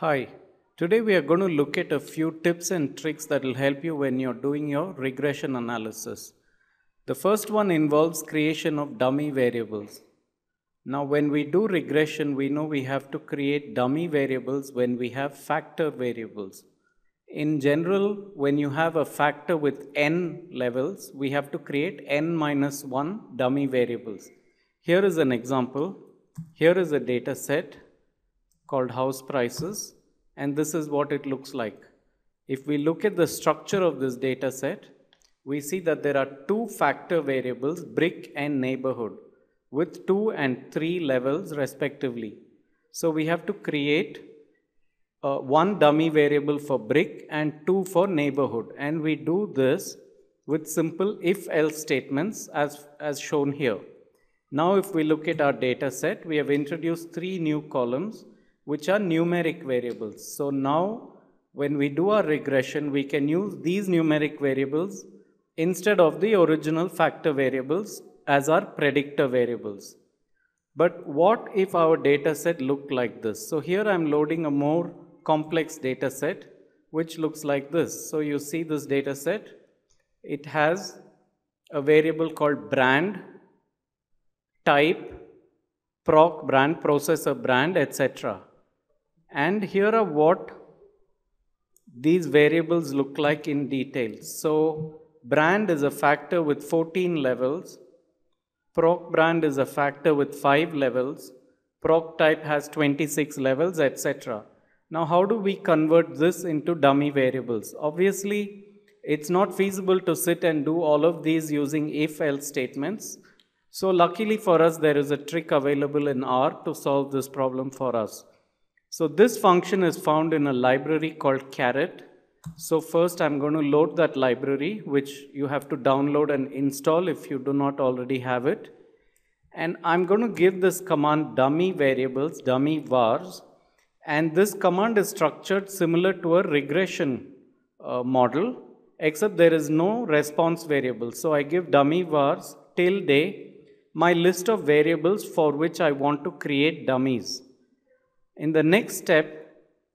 Hi, today we are going to look at a few tips and tricks that will help you when you're doing your regression analysis. The first one involves creation of dummy variables. Now when we do regression, we know we have to create dummy variables when we have factor variables. In general, when you have a factor with n levels, we have to create n minus 1 dummy variables. Here is an example. Here is a data set called house prices, and this is what it looks like. If we look at the structure of this data set, we see that there are two factor variables, brick and neighborhood, with two and three levels respectively. So we have to create uh, one dummy variable for brick and two for neighborhood. And we do this with simple if-else statements as, as shown here. Now if we look at our data set, we have introduced three new columns which are numeric variables. So now when we do our regression, we can use these numeric variables instead of the original factor variables as our predictor variables. But what if our data set looked like this? So here I'm loading a more complex data set which looks like this. So you see this data set, it has a variable called brand, type, proc brand, processor brand, etc. And here are what these variables look like in detail. So brand is a factor with 14 levels, proc brand is a factor with 5 levels, proc type has 26 levels, etc. Now, how do we convert this into dummy variables? Obviously, it's not feasible to sit and do all of these using if-else statements. So luckily for us, there is a trick available in R to solve this problem for us. So this function is found in a library called caret. So first I'm going to load that library, which you have to download and install if you do not already have it. And I'm going to give this command dummy variables, dummy vars. And this command is structured similar to a regression uh, model, except there is no response variable. So I give dummy vars tilde my list of variables for which I want to create dummies. In the next step,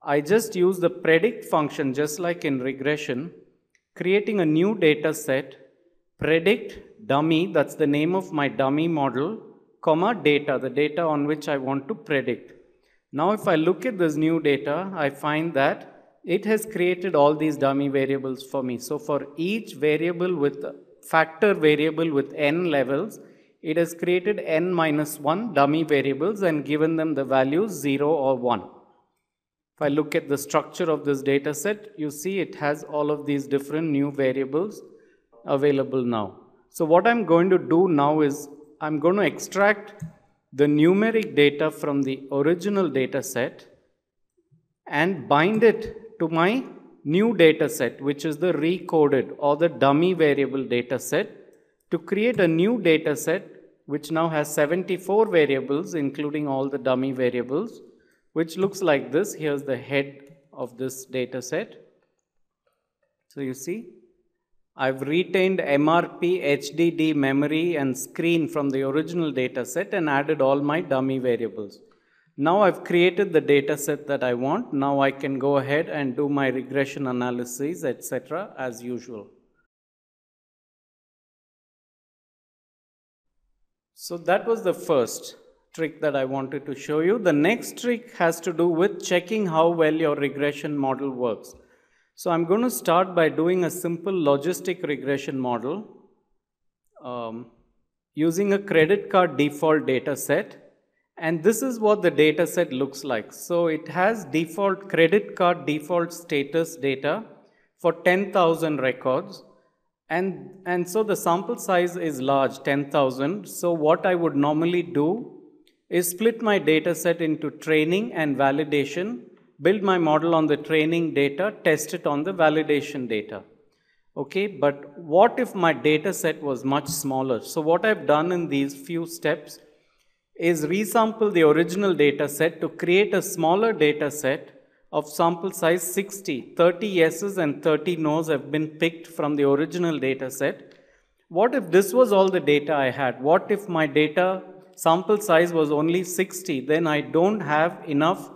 I just use the predict function just like in regression, creating a new data set, predict dummy, that's the name of my dummy model, comma data, the data on which I want to predict. Now if I look at this new data, I find that it has created all these dummy variables for me. So for each variable with factor variable with n levels, it has created n minus 1 dummy variables and given them the values 0 or 1. If I look at the structure of this data set, you see it has all of these different new variables available now. So what I'm going to do now is I'm going to extract the numeric data from the original data set and bind it to my new data set, which is the recoded or the dummy variable data set to create a new data set which now has 74 variables including all the dummy variables which looks like this. Here's the head of this data set. So you see, I've retained MRP, HDD, memory and screen from the original data set and added all my dummy variables. Now I've created the data set that I want. Now I can go ahead and do my regression analysis, etc. as usual. So that was the first trick that I wanted to show you. The next trick has to do with checking how well your regression model works. So I'm going to start by doing a simple logistic regression model um, using a credit card default data set. And this is what the data set looks like. So it has default credit card default status data for 10,000 records. And, and so the sample size is large, 10,000. So what I would normally do is split my data set into training and validation, build my model on the training data, test it on the validation data. Okay, but what if my data set was much smaller? So what I've done in these few steps is resample the original data set to create a smaller data set of sample size 60. 30 yeses and 30 nos have been picked from the original data set. What if this was all the data I had? What if my data sample size was only 60? Then I don't have enough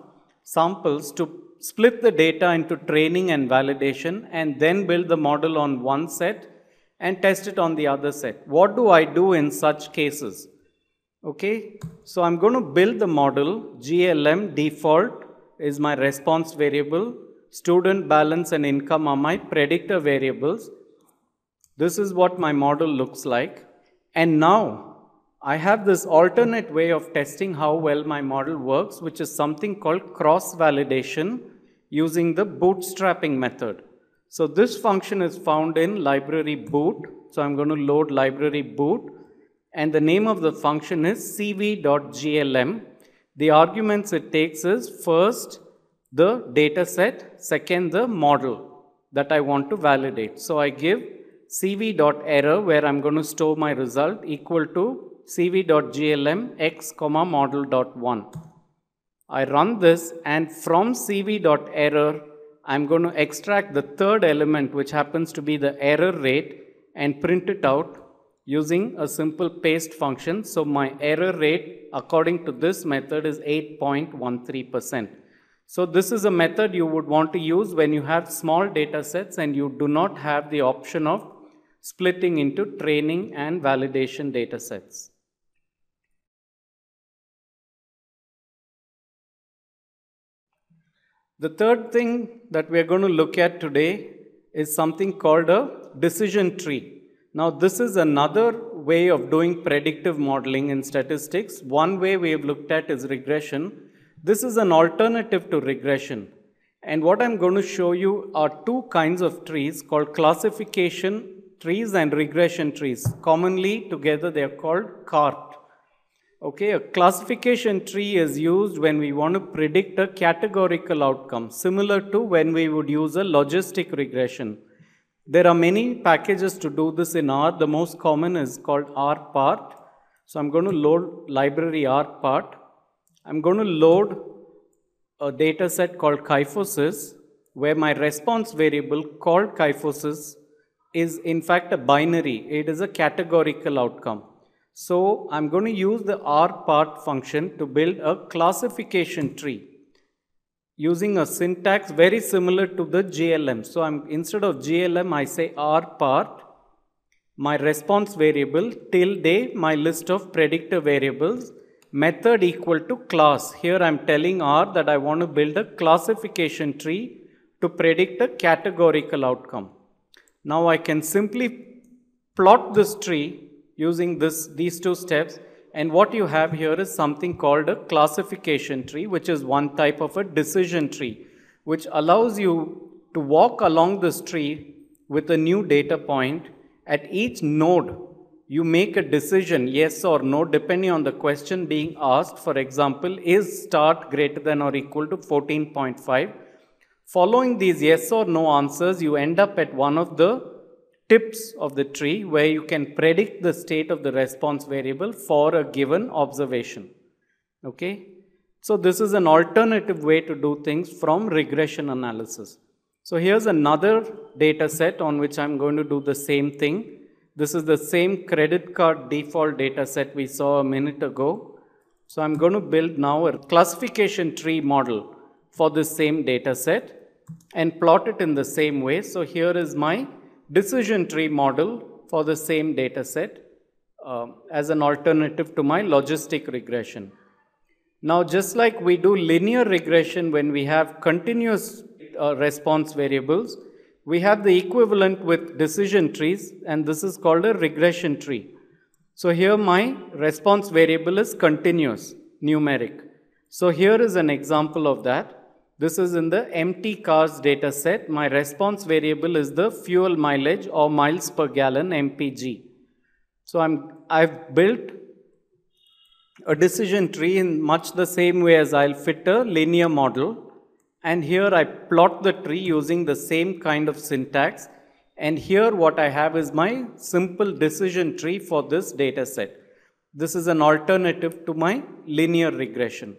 samples to split the data into training and validation, and then build the model on one set and test it on the other set. What do I do in such cases? Okay, so I'm going to build the model. GLM default is my response variable. Student balance and income are my predictor variables. This is what my model looks like. And now I have this alternate way of testing how well my model works, which is something called cross validation using the bootstrapping method. So this function is found in library boot. So I'm going to load library boot and the name of the function is cv.glm. The arguments it takes is first the data set, second the model that I want to validate. So I give cv.error where I'm going to store my result equal to cv.glm x comma model.1. I run this and from cv.error I'm going to extract the third element which happens to be the error rate and print it out using a simple paste function. So my error rate according to this method is 8.13%. So this is a method you would want to use when you have small data sets and you do not have the option of splitting into training and validation data sets. The third thing that we are going to look at today is something called a decision tree. Now, this is another way of doing predictive modeling in statistics. One way we have looked at is regression. This is an alternative to regression. And what I'm going to show you are two kinds of trees called classification trees and regression trees. Commonly together they are called CART. Okay, a classification tree is used when we want to predict a categorical outcome, similar to when we would use a logistic regression. There are many packages to do this in R. The most common is called rpart. So I'm going to load library rpart. I'm going to load a data set called kyphosis, where my response variable called kyphosis is in fact a binary. It is a categorical outcome. So I'm going to use the rpart function to build a classification tree using a syntax very similar to the GLM. So I'm instead of GLM, I say rpart, my response variable, tilde, my list of predictor variables, method equal to class. Here I'm telling R that I want to build a classification tree to predict a categorical outcome. Now I can simply plot this tree using this, these two steps and what you have here is something called a classification tree which is one type of a decision tree which allows you to walk along this tree with a new data point. At each node you make a decision yes or no depending on the question being asked. For example, is start greater than or equal to 14.5? Following these yes or no answers, you end up at one of the tips of the tree where you can predict the state of the response variable for a given observation. Okay? So this is an alternative way to do things from regression analysis. So here's another data set on which I'm going to do the same thing. This is the same credit card default data set we saw a minute ago. So I'm going to build now a classification tree model for this same data set and plot it in the same way. So here is my decision tree model for the same data set uh, as an alternative to my logistic regression. Now, just like we do linear regression when we have continuous uh, response variables, we have the equivalent with decision trees, and this is called a regression tree. So here my response variable is continuous, numeric. So here is an example of that. This is in the mtcars data set. My response variable is the fuel mileage or miles per gallon MPG. So I'm, I've built a decision tree in much the same way as I'll fit a linear model. And here I plot the tree using the same kind of syntax. And here what I have is my simple decision tree for this data set. This is an alternative to my linear regression.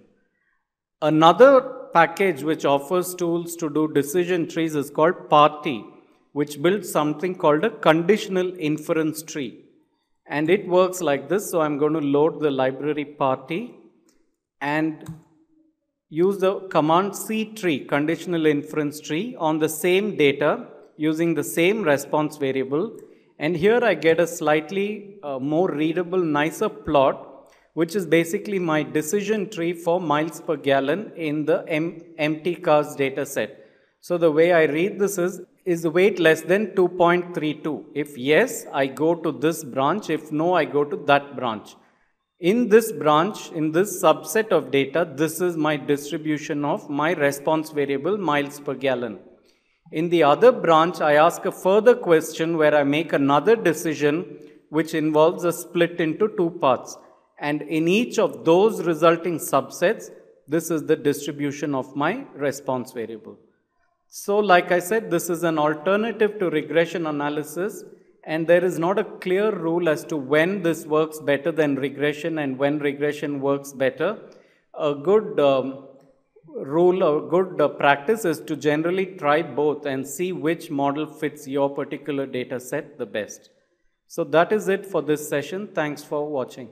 Another package which offers tools to do decision trees is called Party, which builds something called a conditional inference tree. And it works like this. So I'm going to load the library Party. And use the command ctree, conditional inference tree, on the same data using the same response variable. And here I get a slightly uh, more readable, nicer plot, which is basically my decision tree for miles per gallon in the M empty cars data set. So the way I read this is, is the weight less than 2.32? If yes, I go to this branch. If no, I go to that branch. In this branch, in this subset of data, this is my distribution of my response variable miles per gallon. In the other branch, I ask a further question where I make another decision which involves a split into two parts. And in each of those resulting subsets, this is the distribution of my response variable. So like I said, this is an alternative to regression analysis and there is not a clear rule as to when this works better than regression and when regression works better. A good um, rule or good uh, practice is to generally try both and see which model fits your particular data set the best. So that is it for this session. Thanks for watching.